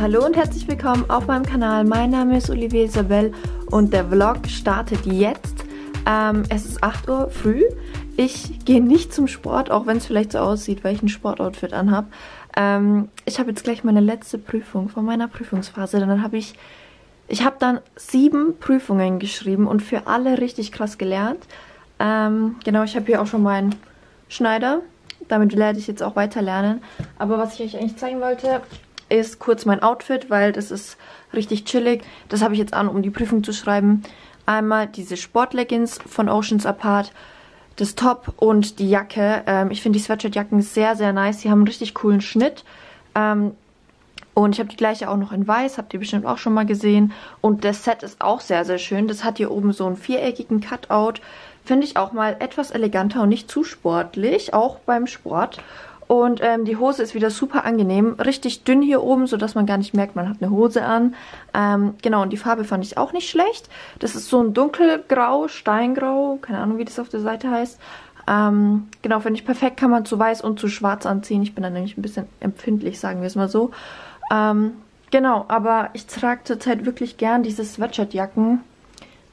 Hallo und herzlich willkommen auf meinem Kanal. Mein Name ist Olivier Isabel und der Vlog startet jetzt. Ähm, es ist 8 Uhr früh. Ich gehe nicht zum Sport, auch wenn es vielleicht so aussieht, weil ich ein Sportoutfit anhabe. Ähm, ich habe jetzt gleich meine letzte Prüfung von meiner Prüfungsphase. Dann habe ich, ich habe dann sieben Prüfungen geschrieben und für alle richtig krass gelernt. Ähm, genau, ich habe hier auch schon meinen Schneider. Damit werde ich jetzt auch weiter lernen. Aber was ich euch eigentlich zeigen wollte, ist kurz mein Outfit, weil das ist richtig chillig. Das habe ich jetzt an, um die Prüfung zu schreiben. Einmal diese Sportleggings von Oceans Apart, das Top und die Jacke. Ähm, ich finde die Sweatshirt-Jacken sehr, sehr nice. Die haben einen richtig coolen Schnitt. Ähm, und ich habe die gleiche auch noch in weiß, habt ihr bestimmt auch schon mal gesehen. Und das Set ist auch sehr, sehr schön. Das hat hier oben so einen viereckigen Cutout. Finde ich auch mal etwas eleganter und nicht zu sportlich, auch beim Sport. Und ähm, die Hose ist wieder super angenehm. Richtig dünn hier oben, sodass man gar nicht merkt, man hat eine Hose an. Ähm, genau, und die Farbe fand ich auch nicht schlecht. Das ist so ein dunkelgrau, steingrau, keine Ahnung, wie das auf der Seite heißt. Ähm, genau, finde ich perfekt. Kann man zu weiß und zu schwarz anziehen. Ich bin da nämlich ein bisschen empfindlich, sagen wir es mal so. Ähm, genau, aber ich trage zurzeit wirklich gern diese Sweatshirt-Jacken.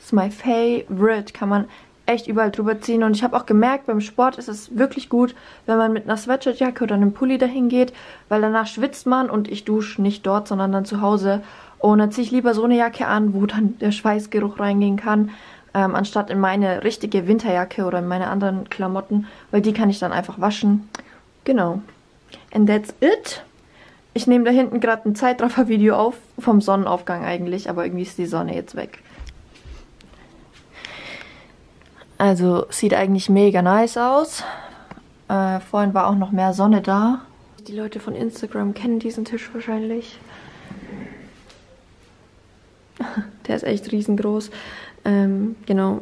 Ist my favorite. Kann man echt überall drüber ziehen. Und ich habe auch gemerkt, beim Sport ist es wirklich gut, wenn man mit einer Sweatshirtjacke oder einem Pulli dahin geht, weil danach schwitzt man und ich dusche nicht dort, sondern dann zu Hause. Und dann ziehe ich lieber so eine Jacke an, wo dann der Schweißgeruch reingehen kann, ähm, anstatt in meine richtige Winterjacke oder in meine anderen Klamotten, weil die kann ich dann einfach waschen. Genau. And that's it. Ich nehme da hinten gerade ein Zeitraffer-Video auf, vom Sonnenaufgang eigentlich, aber irgendwie ist die Sonne jetzt weg. Also sieht eigentlich mega nice aus. Äh, vorhin war auch noch mehr Sonne da. Die Leute von Instagram kennen diesen Tisch wahrscheinlich. Der ist echt riesengroß. Ähm, genau.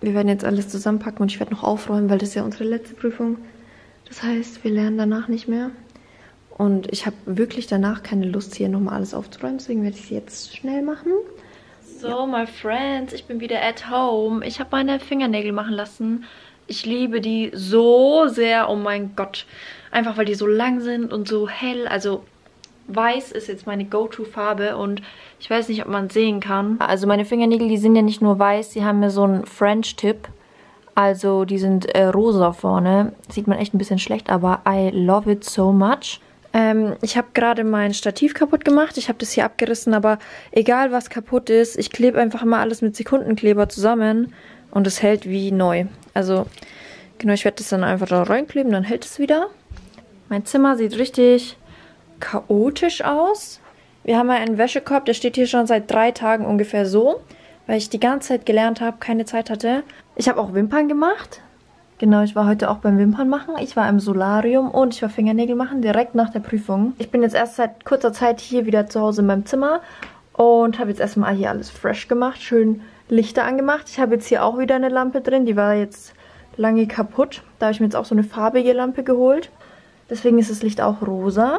Wir werden jetzt alles zusammenpacken und ich werde noch aufräumen, weil das ist ja unsere letzte Prüfung. Das heißt, wir lernen danach nicht mehr. Und ich habe wirklich danach keine Lust, hier nochmal alles aufzuräumen. Deswegen werde ich es jetzt schnell machen. So, my friends, ich bin wieder at home. Ich habe meine Fingernägel machen lassen. Ich liebe die so sehr, oh mein Gott. Einfach, weil die so lang sind und so hell. Also, weiß ist jetzt meine Go-To-Farbe und ich weiß nicht, ob man es sehen kann. Also, meine Fingernägel, die sind ja nicht nur weiß, die haben mir so einen French-Tip. Also, die sind äh, rosa vorne. Sieht man echt ein bisschen schlecht, aber I love it so much. Ähm, ich habe gerade mein Stativ kaputt gemacht. Ich habe das hier abgerissen, aber egal was kaputt ist, ich klebe einfach immer alles mit Sekundenkleber zusammen und es hält wie neu. Also, genau, ich werde das dann einfach da reinkleben, dann hält es wieder. Mein Zimmer sieht richtig chaotisch aus. Wir haben einen Wäschekorb, der steht hier schon seit drei Tagen ungefähr so, weil ich die ganze Zeit gelernt habe, keine Zeit hatte. Ich habe auch Wimpern gemacht. Genau, ich war heute auch beim Wimpern machen. Ich war im Solarium und ich war Fingernägel machen, direkt nach der Prüfung. Ich bin jetzt erst seit kurzer Zeit hier wieder zu Hause in meinem Zimmer und habe jetzt erstmal hier alles fresh gemacht, schön Lichter angemacht. Ich habe jetzt hier auch wieder eine Lampe drin, die war jetzt lange kaputt. Da habe ich mir jetzt auch so eine farbige Lampe geholt. Deswegen ist das Licht auch rosa.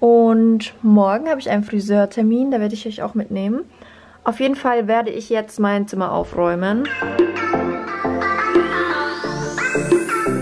Und morgen habe ich einen Friseurtermin, da werde ich euch auch mitnehmen. Auf jeden Fall werde ich jetzt mein Zimmer aufräumen. jetzt thank you.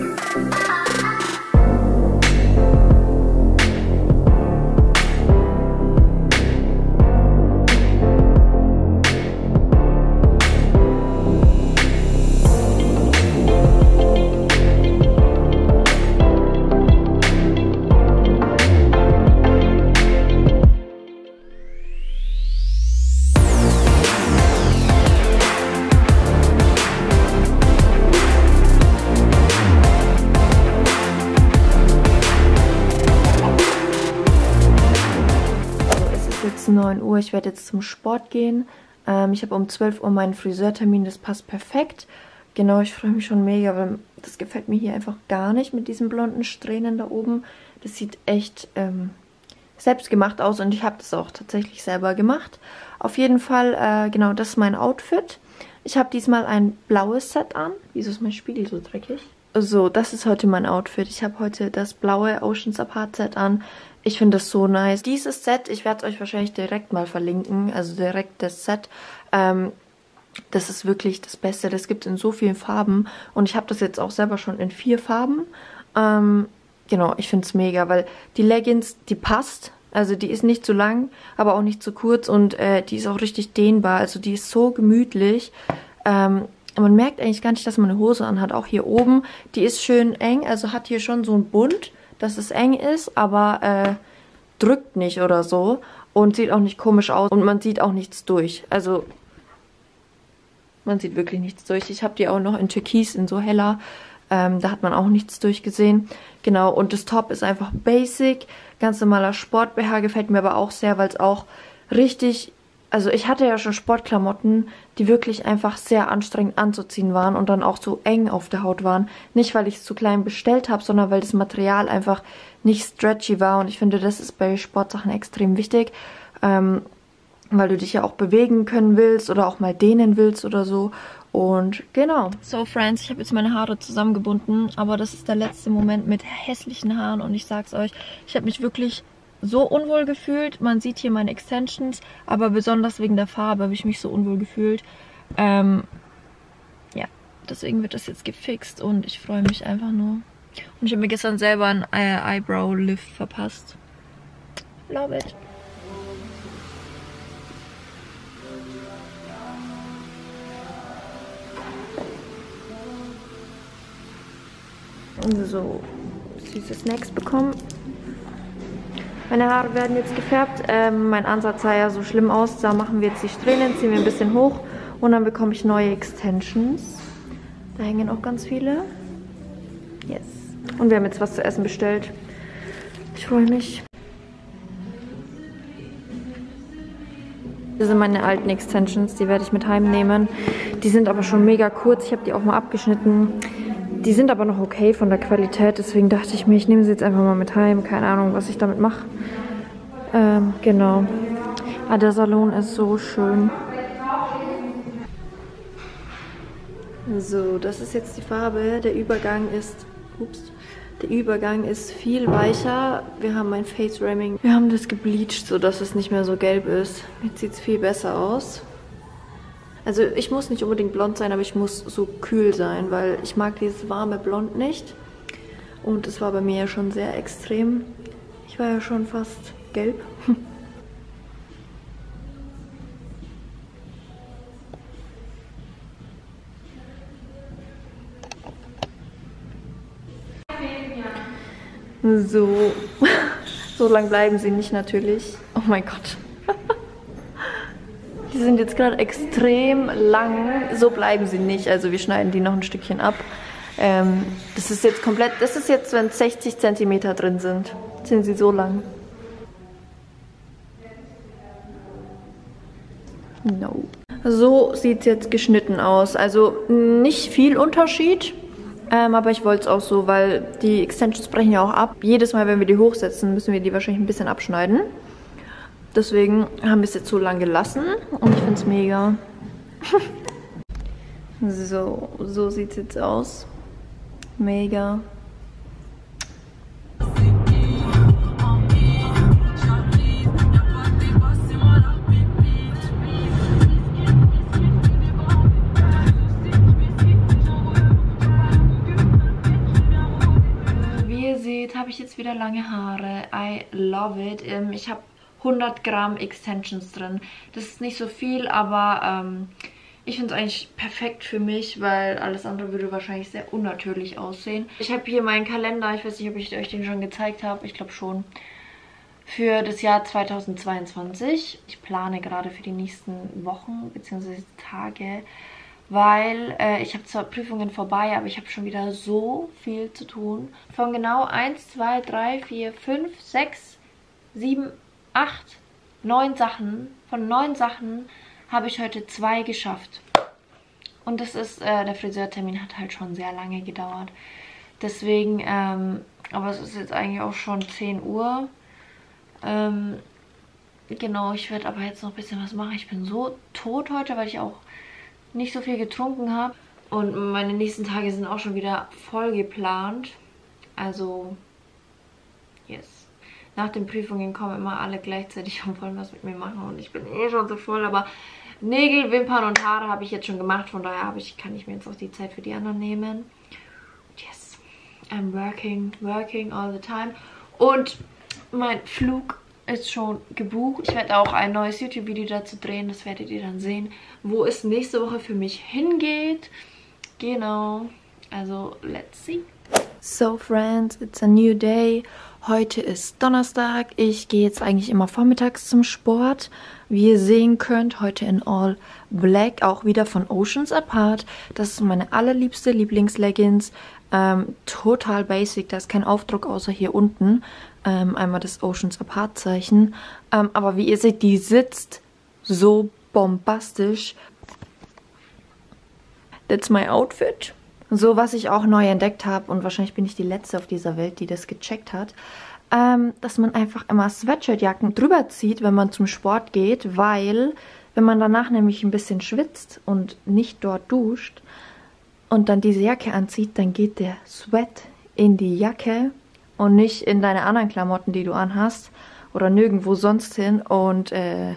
9 Uhr. Ich werde jetzt zum Sport gehen. Ähm, ich habe um 12 Uhr meinen Friseurtermin. Das passt perfekt. Genau, ich freue mich schon mega, weil das gefällt mir hier einfach gar nicht mit diesen blonden Strähnen da oben. Das sieht echt ähm, selbst gemacht aus und ich habe das auch tatsächlich selber gemacht. Auf jeden Fall, äh, genau, das ist mein Outfit. Ich habe diesmal ein blaues Set an. Wieso ist mein Spiegel so dreckig? So, das ist heute mein Outfit. Ich habe heute das blaue Oceans Apart Set an. Ich finde das so nice. Dieses Set, ich werde es euch wahrscheinlich direkt mal verlinken, also direkt das Set. Ähm, das ist wirklich das Beste. Das gibt es in so vielen Farben und ich habe das jetzt auch selber schon in vier Farben. Ähm, genau, ich finde es mega, weil die Leggings, die passt. Also die ist nicht zu lang, aber auch nicht zu kurz und äh, die ist auch richtig dehnbar. Also die ist so gemütlich. Ähm, man merkt eigentlich gar nicht, dass man eine Hose anhat. Auch hier oben, die ist schön eng, also hat hier schon so einen Bund, dass es eng ist, aber äh, drückt nicht oder so und sieht auch nicht komisch aus und man sieht auch nichts durch. Also man sieht wirklich nichts durch. Ich habe die auch noch in Türkis, in so heller. Ähm, da hat man auch nichts durchgesehen. Genau, und das Top ist einfach basic. Ganz normaler Sport-BH gefällt mir aber auch sehr, weil es auch richtig... Also ich hatte ja schon Sportklamotten, die wirklich einfach sehr anstrengend anzuziehen waren und dann auch so eng auf der Haut waren. Nicht, weil ich es zu klein bestellt habe, sondern weil das Material einfach nicht stretchy war. Und ich finde, das ist bei Sportsachen extrem wichtig. Ähm, weil du dich ja auch bewegen können willst oder auch mal dehnen willst oder so. Und genau. So, Friends, ich habe jetzt meine Haare zusammengebunden, aber das ist der letzte Moment mit hässlichen Haaren und ich sag's euch, ich habe mich wirklich so unwohl gefühlt. Man sieht hier meine Extensions, aber besonders wegen der Farbe habe ich mich so unwohl gefühlt. Ähm, ja, deswegen wird das jetzt gefixt und ich freue mich einfach nur. Und ich habe mir gestern selber einen Eyebrow-Lift verpasst. Love it. so süße Snacks bekommen. Meine Haare werden jetzt gefärbt. Ähm, mein Ansatz sah ja so schlimm aus. Da machen wir jetzt die Strähnen, ziehen wir ein bisschen hoch und dann bekomme ich neue Extensions. Da hängen auch ganz viele. Yes. Und wir haben jetzt was zu essen bestellt. Ich freue mich. Das sind meine alten Extensions, die werde ich mit heimnehmen. Die sind aber schon mega kurz. Ich habe die auch mal abgeschnitten. Die sind aber noch okay von der Qualität, deswegen dachte ich mir, ich nehme sie jetzt einfach mal mit heim. Keine Ahnung, was ich damit mache. Ähm, genau. Ah, der Salon ist so schön. So, das ist jetzt die Farbe. Der Übergang ist... Ups. Der Übergang ist viel weicher. Wir haben mein Face Ramming. Wir haben das gebleached, sodass es nicht mehr so gelb ist. Jetzt sieht es viel besser aus. Also ich muss nicht unbedingt blond sein, aber ich muss so kühl sein, weil ich mag dieses warme Blond nicht. Und es war bei mir ja schon sehr extrem. Ich war ja schon fast gelb. So, so lang bleiben sie nicht natürlich. Oh mein Gott. Die sind jetzt gerade extrem lang. So bleiben sie nicht. Also wir schneiden die noch ein Stückchen ab. Ähm, das ist jetzt komplett, das ist jetzt, wenn 60 cm drin sind, sind sie so lang. No. So sieht es jetzt geschnitten aus. Also nicht viel Unterschied. Ähm, aber ich wollte es auch so, weil die Extensions brechen ja auch ab. Jedes Mal, wenn wir die hochsetzen, müssen wir die wahrscheinlich ein bisschen abschneiden. Deswegen haben wir es jetzt so lang gelassen und ich finde es mega. so, so sieht es jetzt aus. Mega. Wie ihr seht, habe ich jetzt wieder lange Haare. I love it. Ähm, ich habe 100 Gramm Extensions drin. Das ist nicht so viel, aber ähm, ich finde es eigentlich perfekt für mich, weil alles andere würde wahrscheinlich sehr unnatürlich aussehen. Ich habe hier meinen Kalender, ich weiß nicht, ob ich euch den schon gezeigt habe, ich glaube schon, für das Jahr 2022. Ich plane gerade für die nächsten Wochen bzw. Tage, weil äh, ich habe zwar Prüfungen vorbei, aber ich habe schon wieder so viel zu tun. Von genau 1, 2, 3, 4, 5, 6, 7, acht, neun Sachen, von neun Sachen habe ich heute zwei geschafft. Und das ist, äh, der Friseurtermin hat halt schon sehr lange gedauert. Deswegen, ähm, aber es ist jetzt eigentlich auch schon 10 Uhr. Ähm, genau, ich werde aber jetzt noch ein bisschen was machen. Ich bin so tot heute, weil ich auch nicht so viel getrunken habe. Und meine nächsten Tage sind auch schon wieder voll geplant. Also, yes nach den Prüfungen kommen immer alle gleichzeitig und wollen was mit mir machen und ich bin eh schon so voll, aber Nägel, Wimpern und Haare habe ich jetzt schon gemacht, von daher ich, kann ich mir jetzt auch die Zeit für die anderen nehmen. Yes, I'm working, working all the time. Und mein Flug ist schon gebucht. Ich werde auch ein neues YouTube-Video dazu drehen. Das werdet ihr dann sehen, wo es nächste Woche für mich hingeht. Genau. Also, let's see. So, friends, it's a new day. Heute ist Donnerstag. Ich gehe jetzt eigentlich immer vormittags zum Sport. Wie ihr sehen könnt, heute in All Black, auch wieder von Oceans Apart. Das ist meine allerliebste Lieblingsleggings. Ähm, total basic, da ist kein Aufdruck außer hier unten. Ähm, einmal das Oceans Apart Zeichen. Ähm, aber wie ihr seht, die sitzt so bombastisch. That's my outfit. So, was ich auch neu entdeckt habe, und wahrscheinlich bin ich die Letzte auf dieser Welt, die das gecheckt hat, ähm, dass man einfach immer Sweatshirtjacken drüber zieht, wenn man zum Sport geht, weil wenn man danach nämlich ein bisschen schwitzt und nicht dort duscht und dann diese Jacke anzieht, dann geht der Sweat in die Jacke und nicht in deine anderen Klamotten, die du anhast oder nirgendwo sonst hin und äh,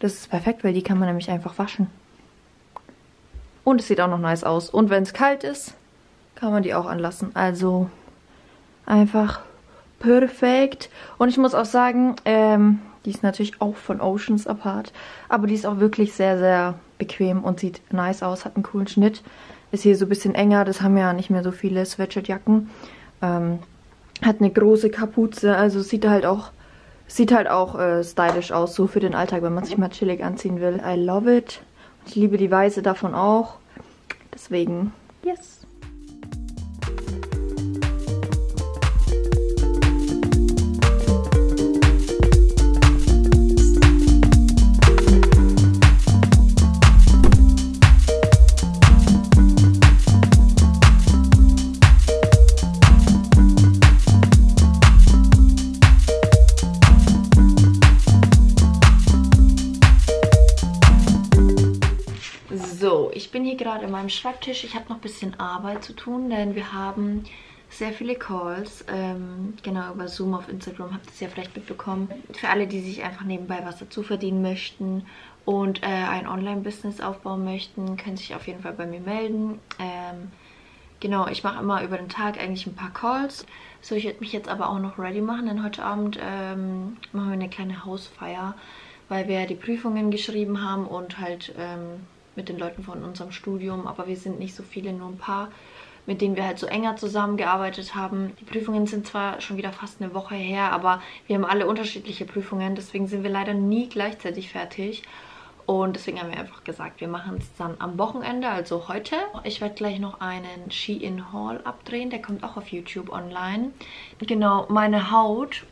das ist perfekt, weil die kann man nämlich einfach waschen. Und es sieht auch noch nice aus. Und wenn es kalt ist, kann man die auch anlassen. Also einfach perfekt. Und ich muss auch sagen, ähm, die ist natürlich auch von Oceans Apart. Aber die ist auch wirklich sehr, sehr bequem und sieht nice aus. Hat einen coolen Schnitt. Ist hier so ein bisschen enger. Das haben ja nicht mehr so viele Sweatshirtjacken. Ähm, hat eine große Kapuze. Also sieht halt auch, sieht halt auch äh, stylisch aus. So für den Alltag, wenn man sich mal chillig anziehen will. I love it. Ich liebe die Weiße davon auch. Deswegen, yes. Hier gerade in meinem Schreibtisch. Ich habe noch ein bisschen Arbeit zu tun, denn wir haben sehr viele Calls. Ähm, genau, über Zoom auf Instagram habt ihr es ja vielleicht mitbekommen. Für alle, die sich einfach nebenbei was dazu verdienen möchten und äh, ein Online-Business aufbauen möchten, können sich auf jeden Fall bei mir melden. Ähm, genau, ich mache immer über den Tag eigentlich ein paar Calls. So, ich werde mich jetzt aber auch noch ready machen, denn heute Abend ähm, machen wir eine kleine Hausfeier, weil wir die Prüfungen geschrieben haben und halt ähm, mit den Leuten von unserem Studium, aber wir sind nicht so viele, nur ein paar, mit denen wir halt so enger zusammengearbeitet haben. Die Prüfungen sind zwar schon wieder fast eine Woche her, aber wir haben alle unterschiedliche Prüfungen, deswegen sind wir leider nie gleichzeitig fertig. Und deswegen haben wir einfach gesagt, wir machen es dann am Wochenende, also heute. Ich werde gleich noch einen Shein-Haul abdrehen, der kommt auch auf YouTube online. Genau, meine Haut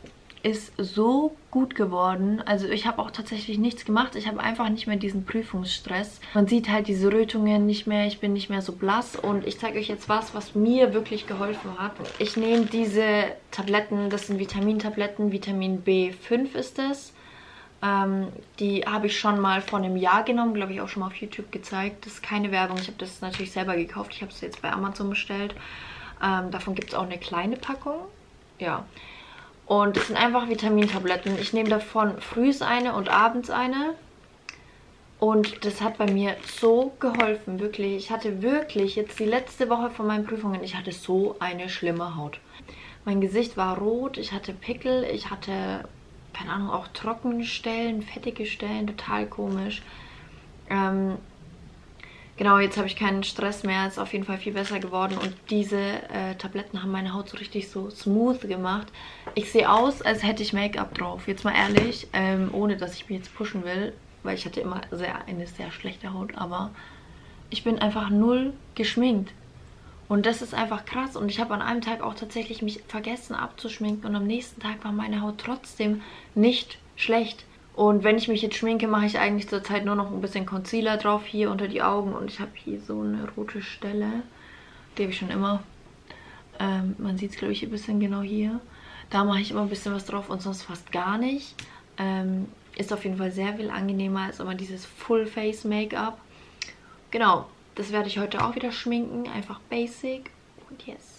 ist so gut geworden. Also ich habe auch tatsächlich nichts gemacht. Ich habe einfach nicht mehr diesen Prüfungsstress. Man sieht halt diese Rötungen nicht mehr. Ich bin nicht mehr so blass. Und ich zeige euch jetzt was, was mir wirklich geholfen hat. Ich nehme diese Tabletten. Das sind Vitamintabletten. Vitamin B5 ist es. Ähm, die habe ich schon mal vor einem Jahr genommen. Glaube ich auch schon mal auf YouTube gezeigt. Das ist keine Werbung. Ich habe das natürlich selber gekauft. Ich habe es jetzt bei Amazon bestellt. Ähm, davon gibt es auch eine kleine Packung. Ja. Und das sind einfach Vitamintabletten. Ich nehme davon frühs eine und abends eine. Und das hat bei mir so geholfen, wirklich. Ich hatte wirklich jetzt die letzte Woche von meinen Prüfungen, ich hatte so eine schlimme Haut. Mein Gesicht war rot, ich hatte Pickel, ich hatte, keine Ahnung, auch trockene Stellen, fettige Stellen, total komisch. Ähm, Genau, jetzt habe ich keinen Stress mehr. Ist auf jeden Fall viel besser geworden. Und diese äh, Tabletten haben meine Haut so richtig so smooth gemacht. Ich sehe aus, als hätte ich Make-up drauf. Jetzt mal ehrlich, ähm, ohne dass ich mich jetzt pushen will. Weil ich hatte immer sehr, eine sehr schlechte Haut. Aber ich bin einfach null geschminkt. Und das ist einfach krass. Und ich habe an einem Tag auch tatsächlich mich vergessen abzuschminken. Und am nächsten Tag war meine Haut trotzdem nicht schlecht. Und wenn ich mich jetzt schminke, mache ich eigentlich zurzeit nur noch ein bisschen Concealer drauf hier unter die Augen. Und ich habe hier so eine rote Stelle. Die habe ich schon immer. Ähm, man sieht es, glaube ich, ein bisschen genau hier. Da mache ich immer ein bisschen was drauf und sonst fast gar nicht. Ähm, ist auf jeden Fall sehr viel angenehmer als immer dieses Full-Face-Make-up. Genau, das werde ich heute auch wieder schminken. Einfach basic. Und yes.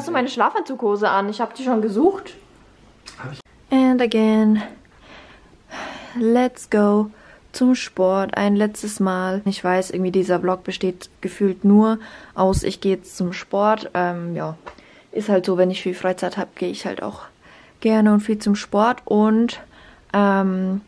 Hast du meine Schlafanzughose an? Ich habe die schon gesucht. And again. Let's go zum Sport. Ein letztes Mal. Ich weiß, irgendwie dieser Vlog besteht gefühlt nur aus, ich gehe jetzt zum Sport. Ähm, ja, ist halt so, wenn ich viel Freizeit habe, gehe ich halt auch gerne und viel zum Sport. Und ähm,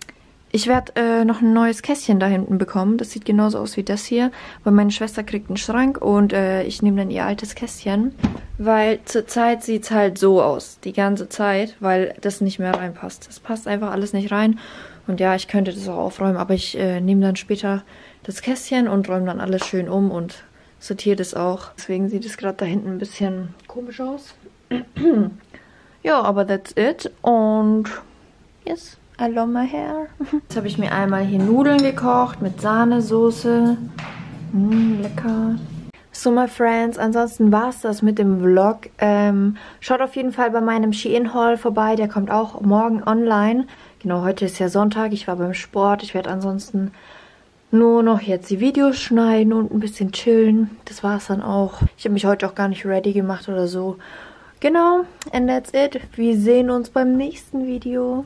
ich werde äh, noch ein neues Kästchen da hinten bekommen. Das sieht genauso aus wie das hier. Weil meine Schwester kriegt einen Schrank und äh, ich nehme dann ihr altes Kästchen. Weil zurzeit sieht es halt so aus. Die ganze Zeit. Weil das nicht mehr reinpasst. Das passt einfach alles nicht rein. Und ja, ich könnte das auch aufräumen. Aber ich äh, nehme dann später das Kästchen und räume dann alles schön um und sortiere das auch. Deswegen sieht es gerade da hinten ein bisschen komisch aus. ja, aber that's it. Und yes. Love my hair. Jetzt habe ich mir einmal hier Nudeln gekocht mit Sahnesoße. Mm, lecker. So, my friends, ansonsten war es das mit dem Vlog. Ähm, schaut auf jeden Fall bei meinem Shein-Haul vorbei. Der kommt auch morgen online. Genau, heute ist ja Sonntag. Ich war beim Sport. Ich werde ansonsten nur noch jetzt die Videos schneiden und ein bisschen chillen. Das war es dann auch. Ich habe mich heute auch gar nicht ready gemacht oder so. Genau, and that's it. Wir sehen uns beim nächsten Video.